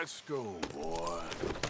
Let's go, boy.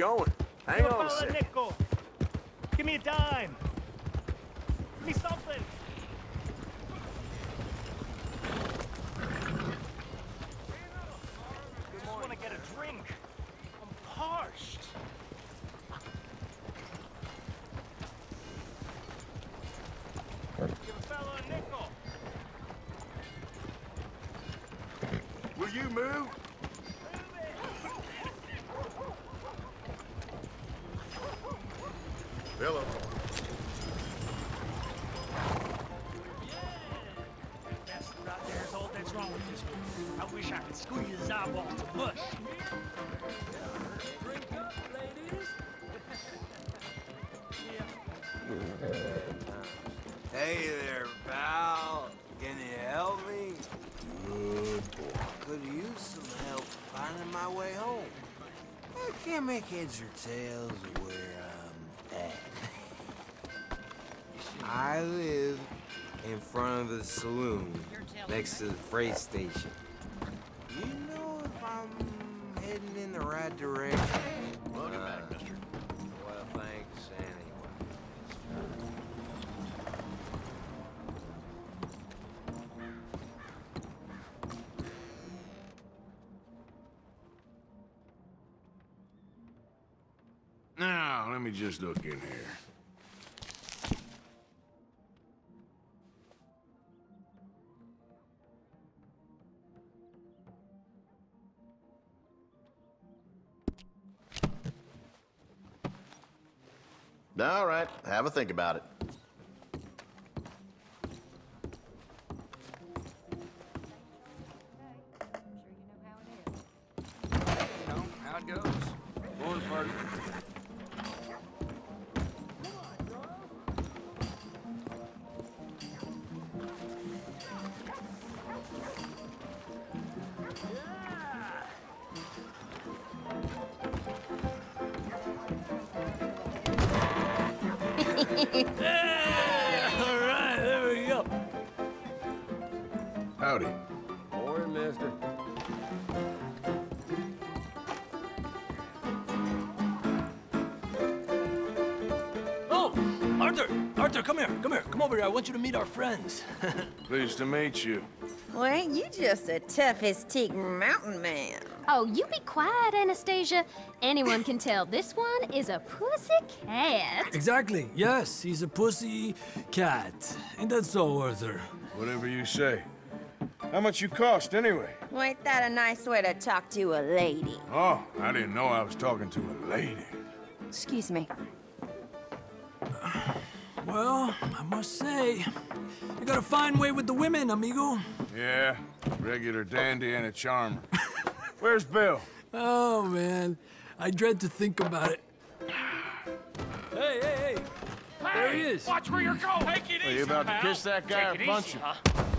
going? Hang on a nickel. Give me a dime. Give me something. I just want to get a drink. I'm parched. Give a fella a nickel. Will you move? Hey there, pal. Can you help me? Good boy. Could use some help finding my way home. I can't make heads or tails of where I'm at. I live in front of the saloon next to the freight station. You know if I'm heading in the right direction? me just look in here. All right, have a think about it. You know how it goes. Howdy. Morning, mister. Oh, Arthur, Arthur, come here, come here, come over here. I want you to meet our friends. Pleased to meet you. Well, ain't you just a toughest teak mountain man? Oh, you be quiet, Anastasia. Anyone can tell this one is a pussy cat. exactly. Yes, he's a pussy cat. Ain't that so, Arthur? Whatever you say. How much you cost, anyway? Well, ain't that a nice way to talk to a lady? Oh, I didn't know I was talking to a lady. Excuse me. Well, I must say, you got a fine way with the women, amigo. Yeah, regular dandy and a charmer. Where's Bill? Oh, man. I dread to think about it. Hey, hey, hey. There he is. Watch where you're going. Take it Are easy, you about to kiss that guy Take or it punch easy, him? huh?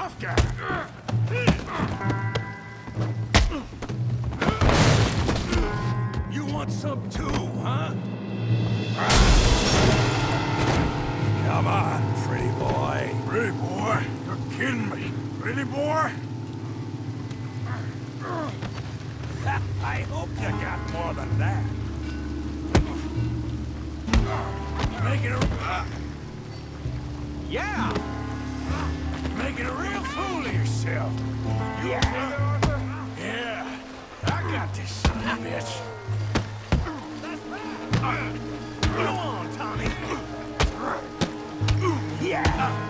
tough guy. You want some too, huh? Come on, pretty boy. Pretty boy, you're kidding me. Pretty boy? I hope you got more than that. You're making a, Yeah! You're making a real fool of yourself. You Yeah! Yeah, I got this son of a bitch. Go on, Tommy! Yeah!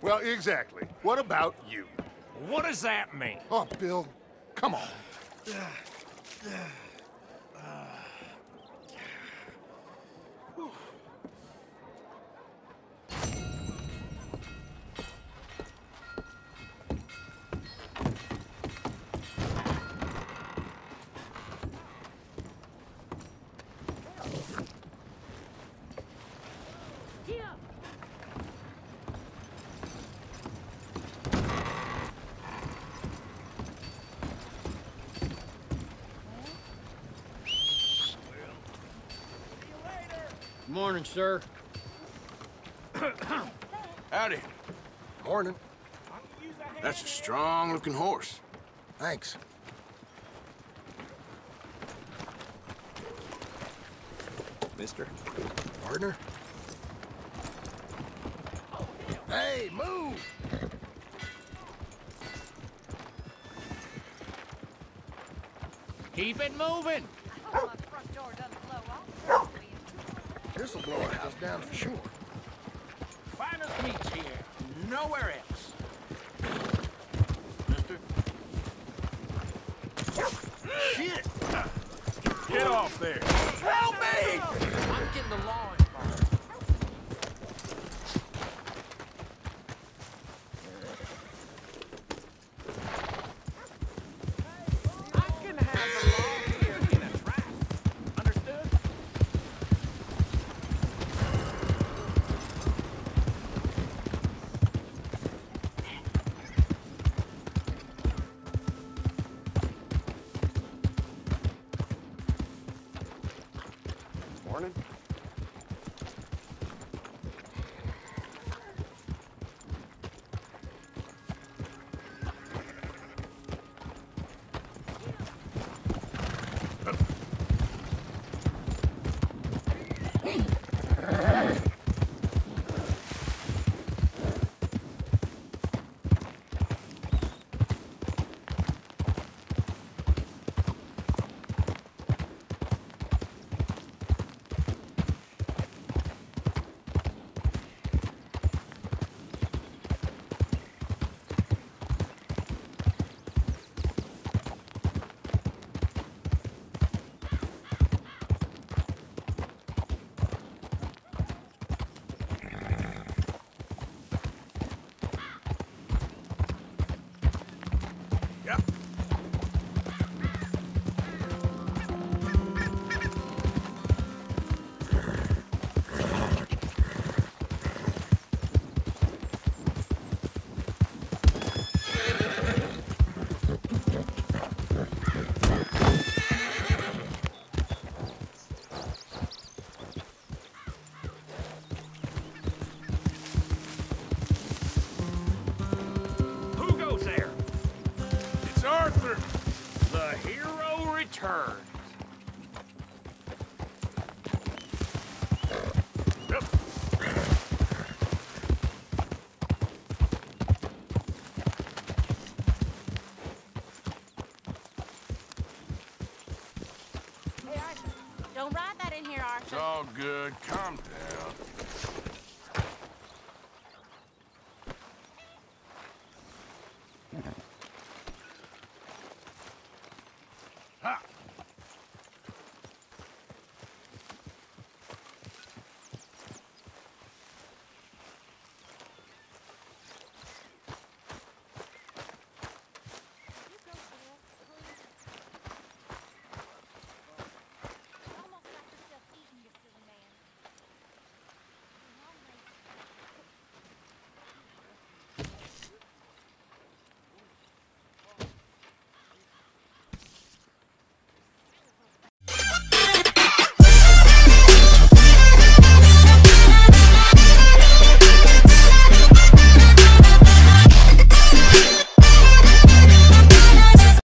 Well, exactly. What about you? What does that mean? Oh, Bill, come on. Morning, sir. Howdy. Morning. That's a strong-looking horse. Thanks. Mister? Partner? Hey, move! Keep it moving. This'll blow our house down for sure. Finest meats here. Nowhere else. Mister? Shit! Get off there! Help me! I'm getting the in here, Arthur. It's all good. Calm down.